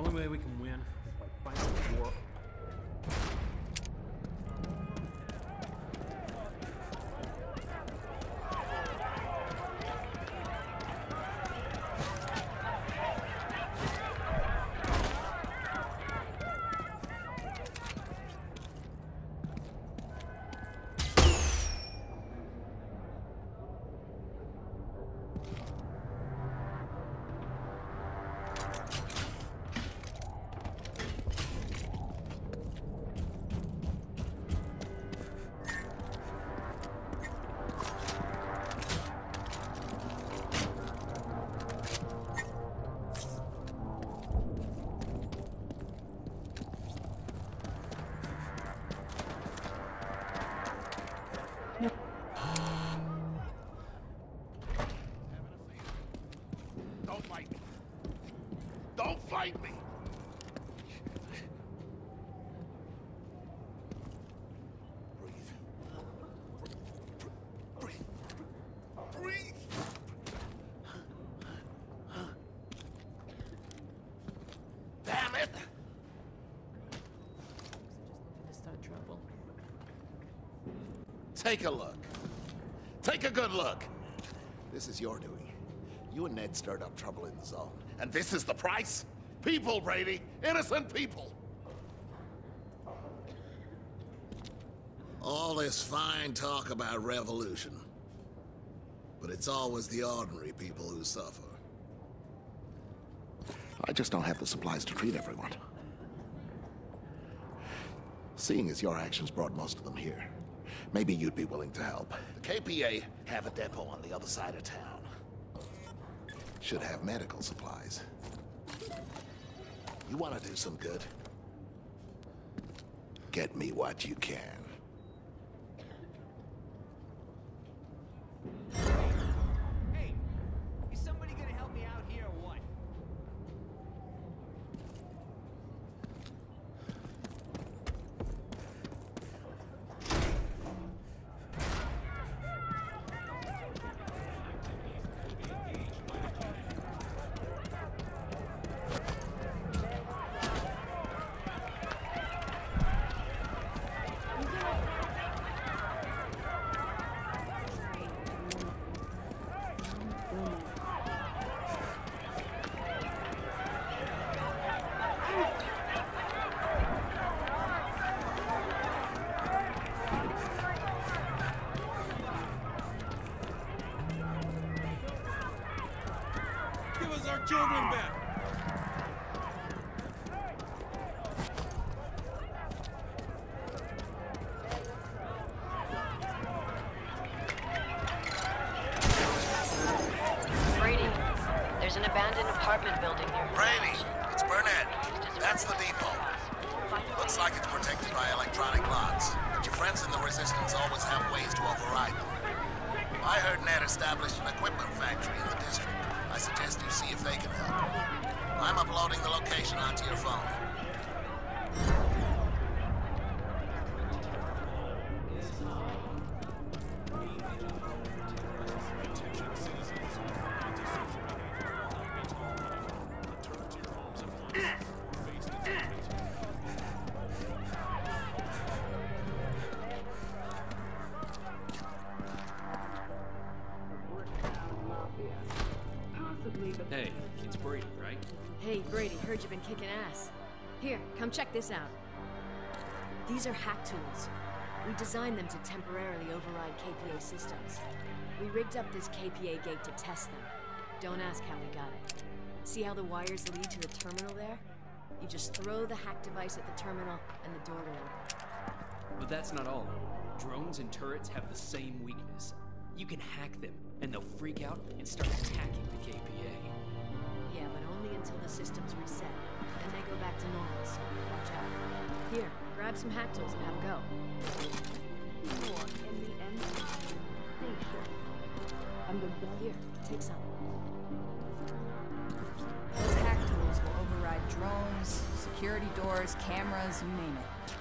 The only way we can win is by fighting the war. Take a look. Take a good look. This is your doing. You and Ned stirred up trouble in the zone. And this is the price? People, Brady. Innocent people. All this fine talk about revolution. But it's always the ordinary people who suffer. I just don't have the supplies to treat everyone. Seeing as your actions brought most of them here, maybe you'd be willing to help. The KPA have a depot on the other side of town. Should have medical supplies. You want to do some good? Get me what you can. Children back! Brady, there's an abandoned apartment building near Brady, it's Burnett. That's the depot. Looks like it's protected by electronic locks, but your friends in the Resistance always have ways to override them. I heard Ned established an equipment factory in the district. I suggest you see if they onto your phone. Hey, it's Brady? Hey, Brady, heard you've been kicking ass. Here, come check this out. These are hack tools. We designed them to temporarily override KPA systems. We rigged up this KPA gate to test them. Don't ask how we got it. See how the wires lead to the terminal there? You just throw the hack device at the terminal, and the door will open. But that's not all. Drones and turrets have the same weakness. You can hack them, and they'll freak out and start attacking the KPA. Systems reset. Then they go back to normal, so watch out. Here, grab some hack tools and have a go. More in the M station. Here, take some. Those hack tools will override drones, security doors, cameras, you name it.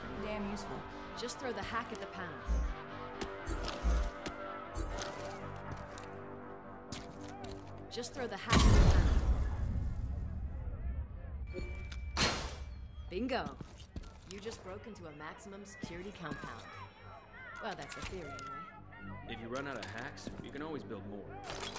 Pretty damn useful. Just throw the hack at the panel. Just throw the hack at the panel. Bingo! You just broke into a maximum security compound. Well, that's the theory, anyway. If you run out of hacks, you can always build more.